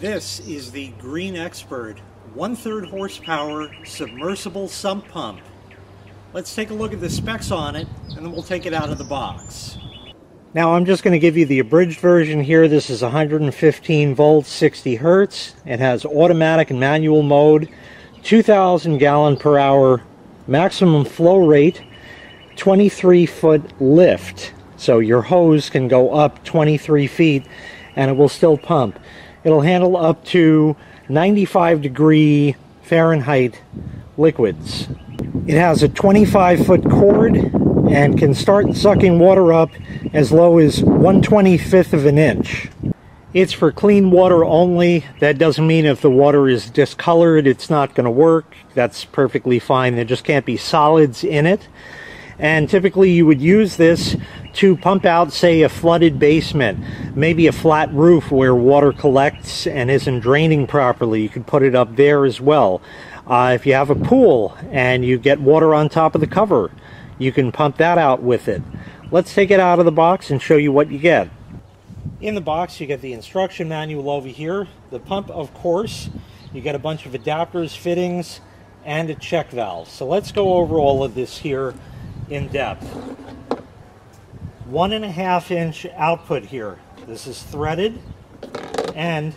This is the Green Expert one-third horsepower submersible sump pump. Let's take a look at the specs on it and then we'll take it out of the box. Now I'm just going to give you the abridged version here. This is 115 volts, 60 hertz. It has automatic and manual mode, 2,000 gallon per hour maximum flow rate, 23 foot lift. So your hose can go up 23 feet and it will still pump. It'll handle up to 95 degree Fahrenheit liquids. It has a 25 foot cord and can start sucking water up as low as 1 25th of an inch. It's for clean water only. That doesn't mean if the water is discolored, it's not going to work. That's perfectly fine. There just can't be solids in it. And typically you would use this to pump out, say, a flooded basement, maybe a flat roof where water collects and isn't draining properly. You could put it up there as well. Uh, if you have a pool and you get water on top of the cover, you can pump that out with it. Let's take it out of the box and show you what you get. In the box, you get the instruction manual over here. The pump, of course, you get a bunch of adapters, fittings, and a check valve. So let's go over all of this here in depth one and a half inch output here. This is threaded and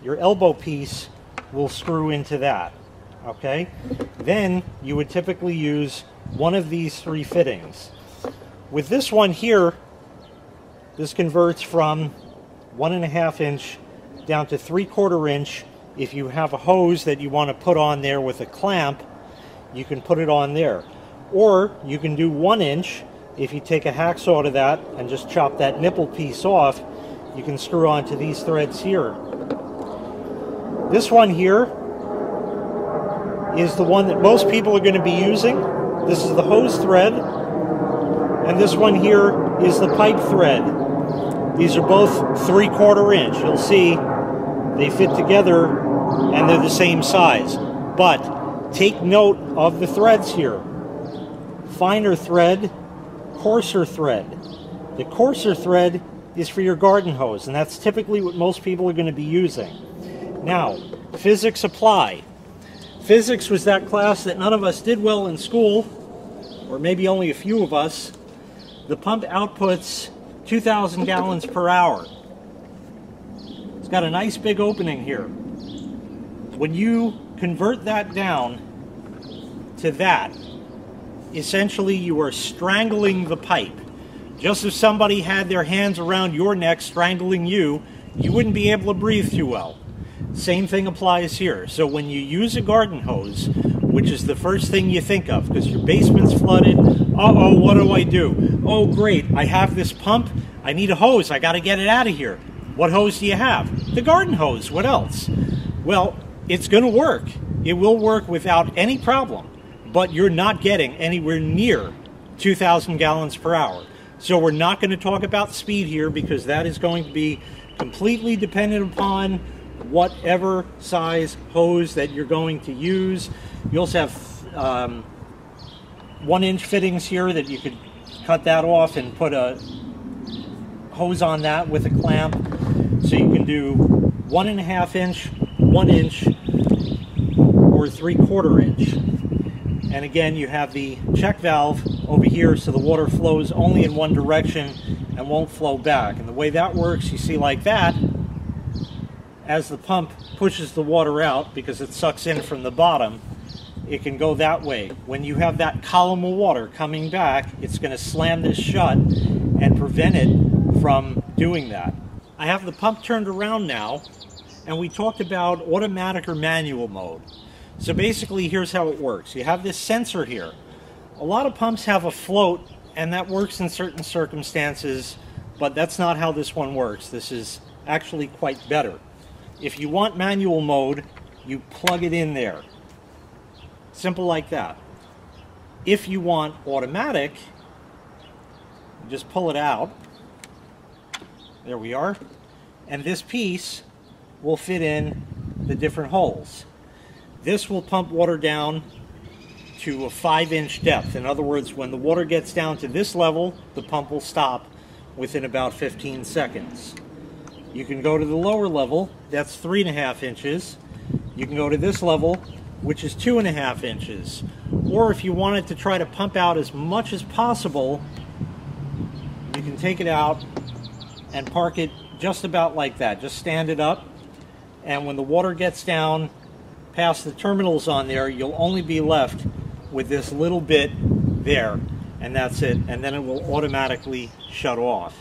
your elbow piece will screw into that. Okay, then you would typically use one of these three fittings. With this one here, this converts from one and a half inch down to three quarter inch. If you have a hose that you want to put on there with a clamp, you can put it on there. Or you can do one inch if you take a hacksaw to that and just chop that nipple piece off, you can screw onto these threads here. This one here is the one that most people are going to be using. This is the hose thread. And this one here is the pipe thread. These are both three quarter inch. You'll see they fit together and they're the same size. But take note of the threads here. Finer thread coarser thread. The coarser thread is for your garden hose, and that's typically what most people are going to be using. Now, physics apply. Physics was that class that none of us did well in school, or maybe only a few of us. The pump outputs 2,000 gallons per hour. It's got a nice big opening here. When you convert that down to that, essentially you are strangling the pipe. Just as somebody had their hands around your neck strangling you, you wouldn't be able to breathe too well. Same thing applies here. So when you use a garden hose, which is the first thing you think of, because your basement's flooded, uh-oh, what do I do? Oh, great, I have this pump, I need a hose, I gotta get it out of here. What hose do you have? The garden hose, what else? Well, it's gonna work. It will work without any problem but you're not getting anywhere near 2,000 gallons per hour. So we're not going to talk about speed here because that is going to be completely dependent upon whatever size hose that you're going to use. You also have um, one inch fittings here that you could cut that off and put a hose on that with a clamp. So you can do one and a half inch, one inch, or three quarter inch. And again, you have the check valve over here so the water flows only in one direction and won't flow back. And the way that works, you see like that, as the pump pushes the water out because it sucks in from the bottom, it can go that way. When you have that column of water coming back, it's going to slam this shut and prevent it from doing that. I have the pump turned around now, and we talked about automatic or manual mode. So basically, here's how it works. You have this sensor here. A lot of pumps have a float, and that works in certain circumstances, but that's not how this one works. This is actually quite better. If you want manual mode, you plug it in there. Simple like that. If you want automatic, just pull it out. There we are. And this piece will fit in the different holes. This will pump water down to a 5 inch depth. In other words, when the water gets down to this level, the pump will stop within about 15 seconds. You can go to the lower level, that's three and a half inches. You can go to this level, which is two and a half inches. Or if you wanted to try to pump out as much as possible, you can take it out and park it just about like that. Just stand it up, and when the water gets down past the terminals on there, you'll only be left with this little bit there, and that's it. And then it will automatically shut off.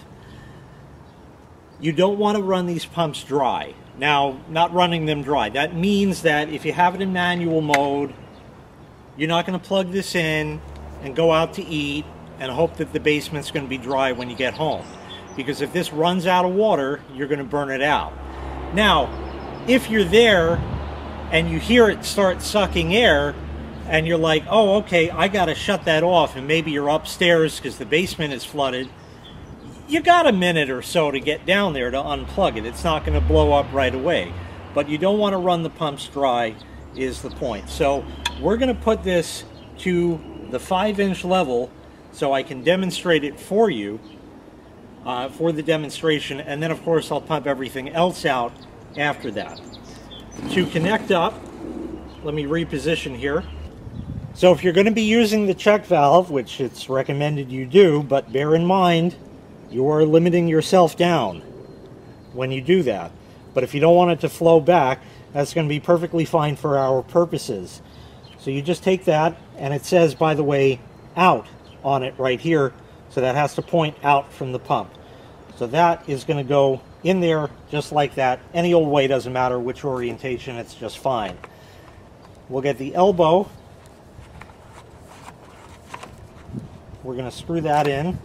You don't want to run these pumps dry. Now, not running them dry. That means that if you have it in manual mode, you're not going to plug this in and go out to eat and hope that the basement's going to be dry when you get home. Because if this runs out of water, you're going to burn it out. Now, if you're there and you hear it start sucking air, and you're like, oh, okay, I got to shut that off, and maybe you're upstairs because the basement is flooded, you got a minute or so to get down there to unplug it. It's not going to blow up right away. But you don't want to run the pumps dry is the point. So we're going to put this to the 5 inch level so I can demonstrate it for you uh, for the demonstration and then of course I'll pump everything else out after that. To connect up, let me reposition here. So if you're going to be using the check valve, which it's recommended you do, but bear in mind you are limiting yourself down when you do that. But if you don't want it to flow back, that's going to be perfectly fine for our purposes. So you just take that, and it says, by the way, out on it right here. So that has to point out from the pump. So that is going to go in there just like that. Any old way doesn't matter which orientation, it's just fine. We'll get the elbow. We're going to screw that in.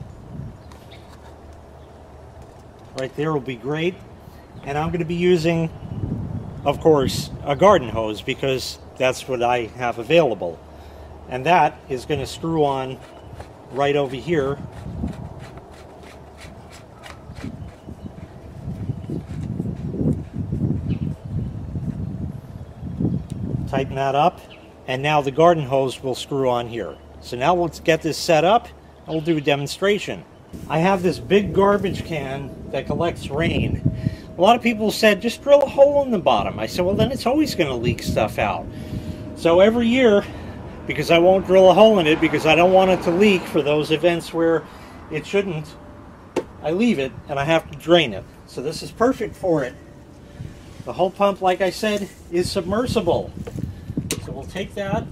Right there will be great. And I'm going to be using, of course, a garden hose because that's what I have available. And that is going to screw on right over here tighten that up and now the garden hose will screw on here so now let's get this set up and we'll do a demonstration I have this big garbage can that collects rain. A lot of people said, just drill a hole in the bottom. I said, well, then it's always going to leak stuff out. So every year, because I won't drill a hole in it because I don't want it to leak for those events where it shouldn't, I leave it and I have to drain it. So this is perfect for it. The whole pump, like I said, is submersible. So we'll take that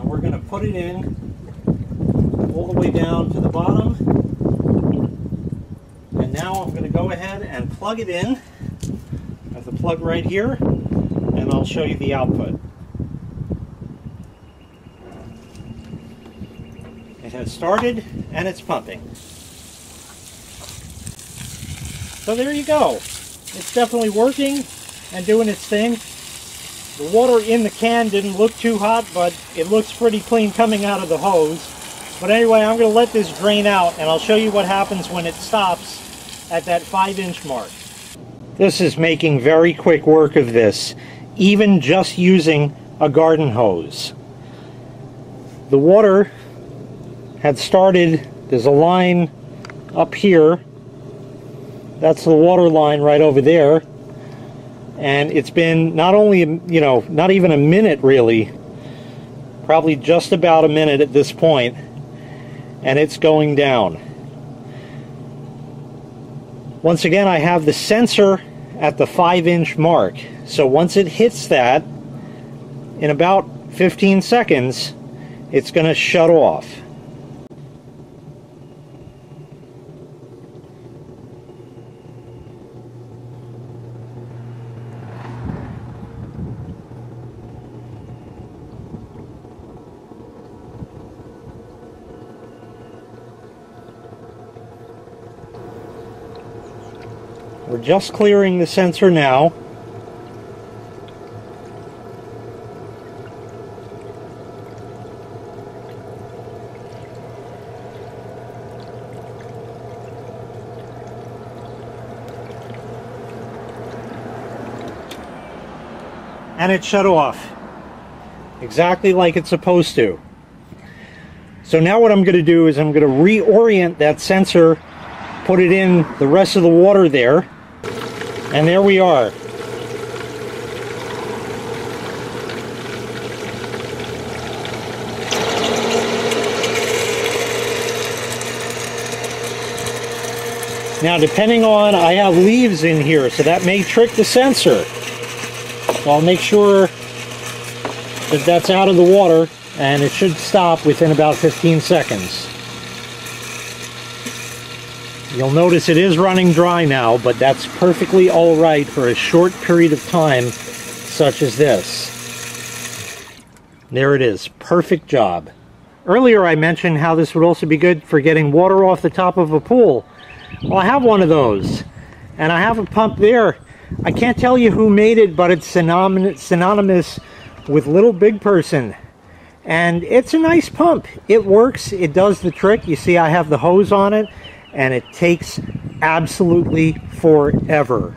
and we're going to put it in all the way down to the bottom. And now I'm going to go ahead and plug it in. I have the plug right here, and I'll show you the output. It has started, and it's pumping. So there you go. It's definitely working and doing its thing. The water in the can didn't look too hot, but it looks pretty clean coming out of the hose. But anyway, I'm going to let this drain out and I'll show you what happens when it stops at that 5 inch mark. This is making very quick work of this, even just using a garden hose. The water had started, there's a line up here, that's the water line right over there, and it's been not only, you know, not even a minute really, probably just about a minute at this point, and it's going down. Once again, I have the sensor at the 5 inch mark. So once it hits that, in about 15 seconds, it's going to shut off. We're just clearing the sensor now. and it shut off exactly like it's supposed to. So now what I'm going to do is I'm going to reorient that sensor, put it in the rest of the water there, And there we are. Now, depending on, I have leaves in here, so that may trick the sensor. So I'll make sure that that's out of the water, and it should stop within about 15 seconds. You'll notice it is running dry now, but that's perfectly all right for a short period of time such as this. There it is. Perfect job. Earlier I mentioned how this would also be good for getting water off the top of a pool. Well, I have one of those, and I have a pump there. I can't tell you who made it, but it's synonymous with Little Big Person. And it's a nice pump. It works. It does the trick. You see I have the hose on it, and it takes absolutely forever.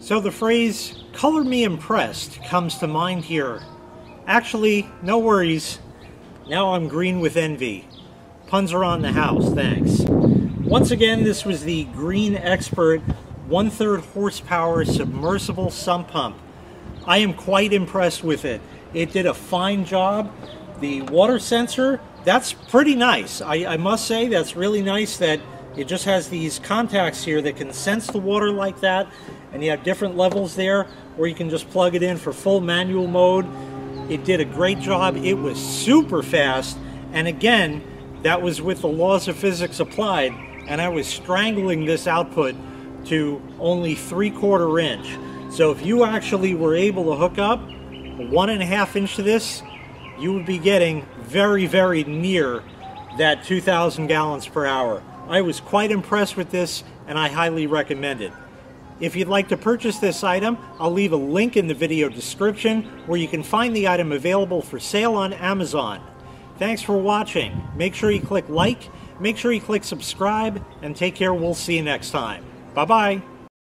So the phrase, color me impressed, comes to mind here. Actually, no worries. Now I'm green with envy. Puns are on the house, thanks. Once again, this was the Green Expert one-third horsepower submersible sump pump. I am quite impressed with it. It did a fine job. The water sensor, that's pretty nice. I, I must say that's really nice that it just has these contacts here that can sense the water like that and you have different levels there where you can just plug it in for full manual mode. It did a great job. It was super fast and again, that was with the laws of physics applied and I was strangling this output to only three quarter inch. So if you actually were able to hook up one and a half inch to this, you would be getting very, very near that 2,000 gallons per hour. I was quite impressed with this and I highly recommend it. If you'd like to purchase this item, I'll leave a link in the video description where you can find the item available for sale on Amazon. Thanks for watching. Make sure you click like Make sure you click subscribe and take care. We'll see you next time. Bye bye.